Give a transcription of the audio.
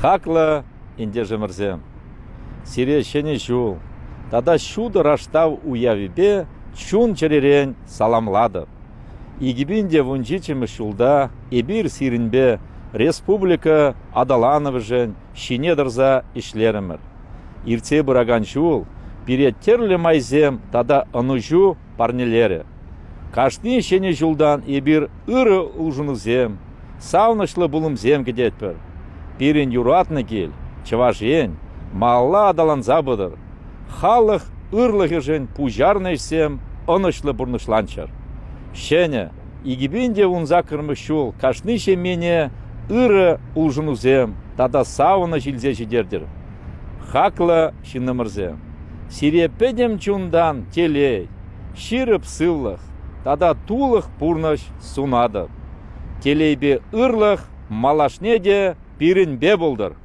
Хаклы инде жымырзем. Сире шене жул. Тада шуды раштав уявибе чун черерен саламлады. Игибинде вунжичимы шулда эбир сиринбе республика адаланов жен шинедырза ишлеремір. Ирце бұраган терлі майзем тада анужу парнелері. Кашни шене жулдан эбир ыры саунышлы булымзем кедетпір. Пирин юратны кел, чывашен, малла адаланза бұдыр. Халық ырлығы жен пужарнайсем, онышлы бұрнышланчар. Шене, игибинде унза кырмышул, кашныше мене ыры улжынузем, тада сауна жилзе жидердір. Хаклы шинымырзе. Сирепедем чундан телей, ширып сыллық, тада тулық пурныш сунады. Телейбе ырлық, малашне де пирин бе.